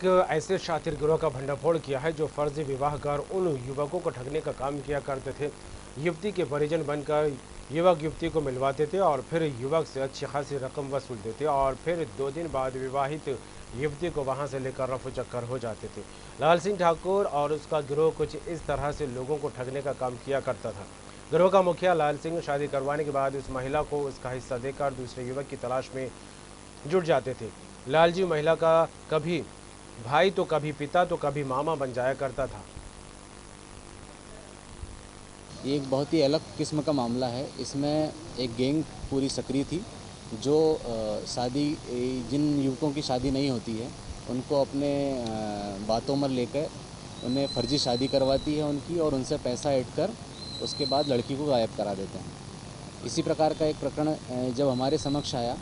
एक ऐसे शातिर गिरोह का भंडाफोड़ किया है जो फर्जी विवाह कर उन युवकों को ठगने का काम किया करते थे। युवती के परिजन बनकर युवक युवती को मिलवाते थे और फिर युवक से अच्छी खासी रकम वसूलते थे और फिर दो दिन बाद विवाहित युवती को वहाँ से लेकर रफू चक्कर हो जाते थे। लाल सिंह ठाकुर और उसका गिरोह कुछ इस तरह से लोगों को ठगने का काम किया करता था। गिरोह का मुखिया लाल सिंह शादी करवाने के बाद उस महिला को उसका हिस्सा देकर दूसरे युवक की तलाश में जुट जाते थे। लालजी महिला का कभी भाई तो कभी पिता तो कभी मामा बन जाया करता था। ये एक बहुत ही अलग किस्म का मामला है। इसमें एक गैंग पूरी सक्रिय थी, जो शादी जिन युवकों की शादी नहीं होती है, उनको अपने बातों में लेकर उन्हें फर्जी शादी करवाती है उनकी और उनसे पैसा ऐड कर उसके बाद लड़की को गायब करा देते हैं। इसी प्रकार का एक प्रकरण जब हमारे समक्ष आया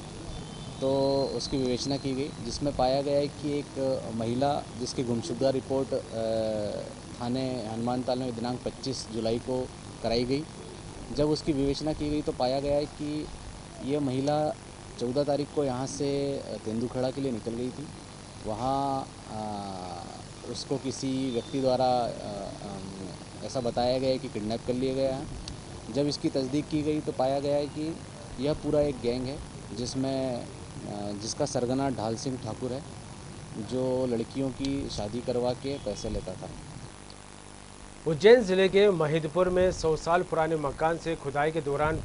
तो उसकी विवेचना की गई, जिसमें पाया गया है कि एक महिला जिसकी गुमशुदा रिपोर्ट थाने हनुमान ताल में दिनांक 25 जुलाई को कराई गई। जब उसकी विवेचना की गई तो पाया गया है कि ये महिला 14 तारीख को यहाँ से तेंदुखेड़ा के लिए निकल गई थी। वहाँ उसको किसी व्यक्ति द्वारा ऐसा बताया गया है कि किडनैप कर लिया गया है। जब इसकी तस्दीक की गई तो पाया गया है कि यह पूरा एक गैंग है, जिसमें जिसका सरगना ढाल सिंह ठाकुर है, जो लड़कियों की शादी करवा के पैसे लेता था। उज्जैन ज़िले के महिदपुर में सौ साल पुराने मकान से खुदाई के दौरान